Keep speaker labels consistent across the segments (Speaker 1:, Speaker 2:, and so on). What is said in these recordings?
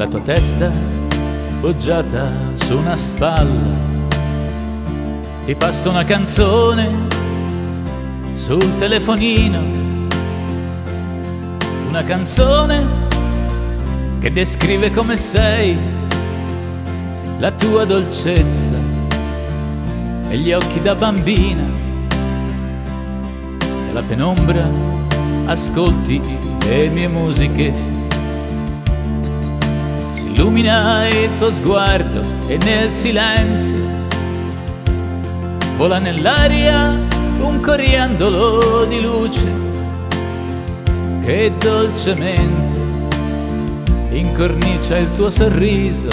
Speaker 1: la tua testa poggiata su una spalla. Ti passo una canzone sul telefonino, una canzone che descrive come sei, la tua dolcezza e gli occhi da bambina. Nella penombra ascolti le mie musiche illumina il tuo sguardo e nel silenzio vola nell'aria un coriandolo di luce che dolcemente incornicia il tuo sorriso.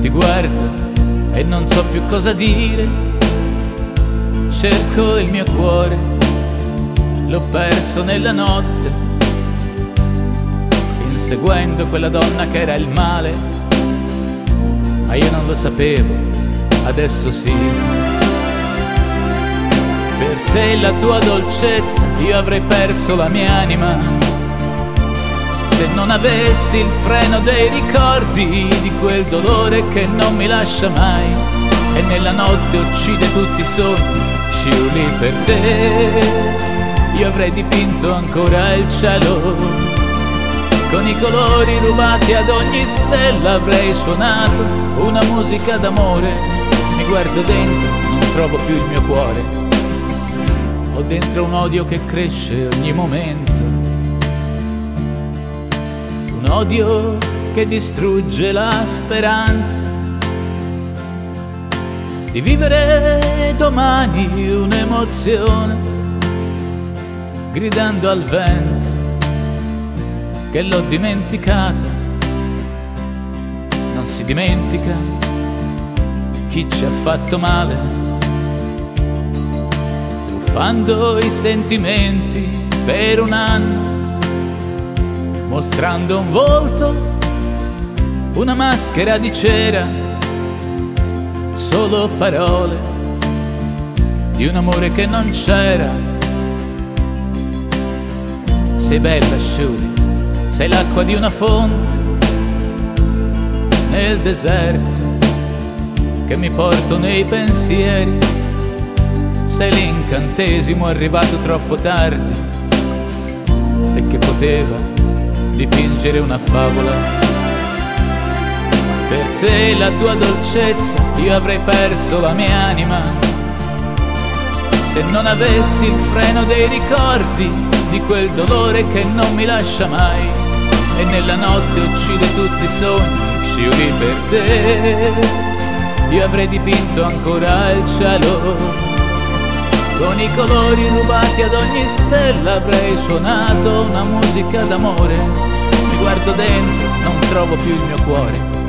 Speaker 1: Ti guardo e non so più cosa dire, cerco il mio cuore, l'ho perso nella notte seguendo quella donna che era il male, ma io non lo sapevo, adesso sì. Per te la tua dolcezza io avrei perso la mia anima, se non avessi il freno dei ricordi di quel dolore che non mi lascia mai e nella notte uccide tutti i sogni, scioli per te. Io avrei dipinto ancora il cielo con i colori rubati ad ogni stella avrei suonato una musica d'amore. Mi guardo dentro, non trovo più il mio cuore. Ho dentro un odio che cresce ogni momento. Un odio che distrugge la speranza di vivere domani un'emozione, gridando al vento che l'ho dimenticata. Non si dimentica chi ci ha fatto male, truffando i sentimenti per un anno, mostrando un volto, una maschera di cera, solo parole di un amore che non c'era. Sei bella, Shuri sei l'acqua di una fonte nel deserto che mi porto nei pensieri. Sei l'incantesimo arrivato troppo tardi e che poteva dipingere una favola. Per te la tua dolcezza io avrei perso la mia anima se non avessi il freno dei ricordi di quel dolore che non mi lascia mai e nella notte uccide tutti i sogni, scioli per te. Io avrei dipinto ancora il cielo, con i colori rubati ad ogni stella avrei suonato una musica d'amore. Mi guardo dentro, non trovo più il mio cuore